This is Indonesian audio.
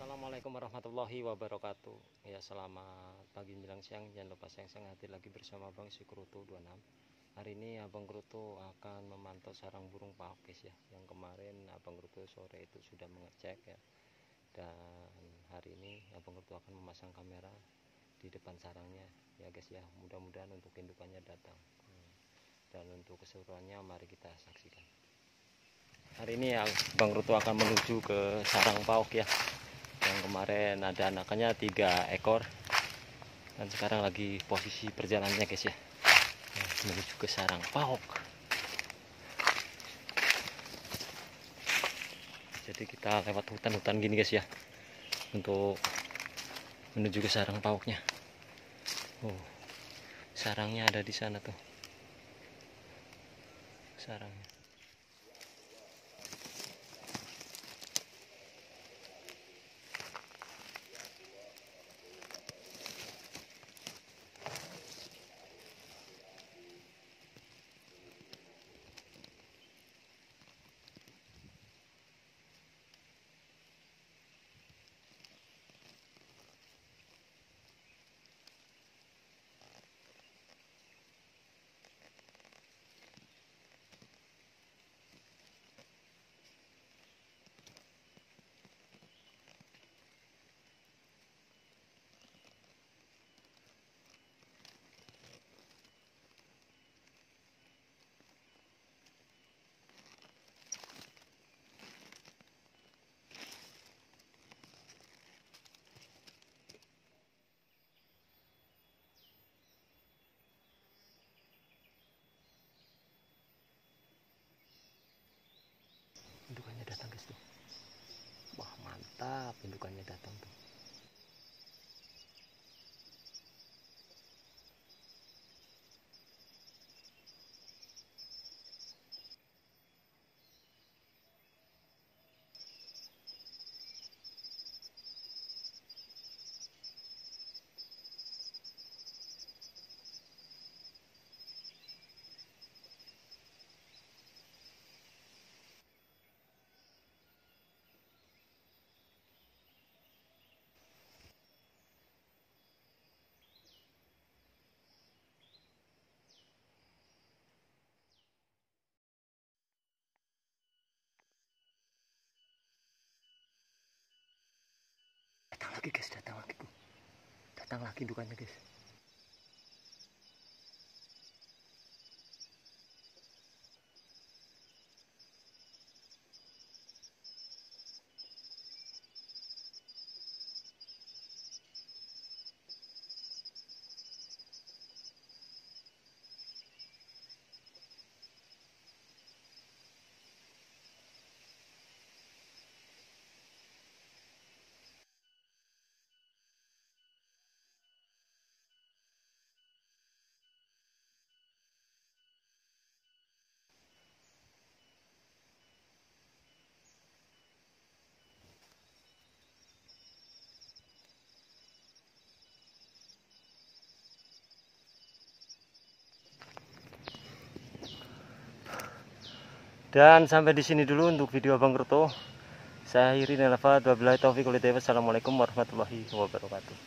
Assalamualaikum warahmatullahi wabarakatuh. Ya selamat pagi menjelang siang. Jangan lupa siang-siang hati lagi bersama Bang Sikrutu 26 Hari ini Abang Krutu akan memantau sarang burung pakis ya. Yang kemarin Abang Krutu sore itu sudah mengecek ya. Dan hari ini Abang Krutu akan memasang kamera di depan sarangnya. Ya guys ya Mudah-mudahan untuk indukannya datang. Hmm. Dan untuk keseluruhannya mari kita saksikan. Hari ini ya Bang Rutu akan menuju ke sarang pauk ya kemarin ada anakannya tiga ekor. Dan sekarang lagi posisi perjalanannya guys ya. Nah, menuju ke sarang pauk jadi kita lewat hutan-hutan gini guys ya untuk menuju ke sarang pauknya oh sarangnya ada di sana tuh. Sarangnya mantap indukannya datang tuh datang lagi guys datang lagi datang lagi indukannya guys Dan sampai di sini dulu untuk video Abang Kerto. Saya Iri Nelva, wabillahi taufiq Assalamualaikum warahmatullahi wabarakatuh.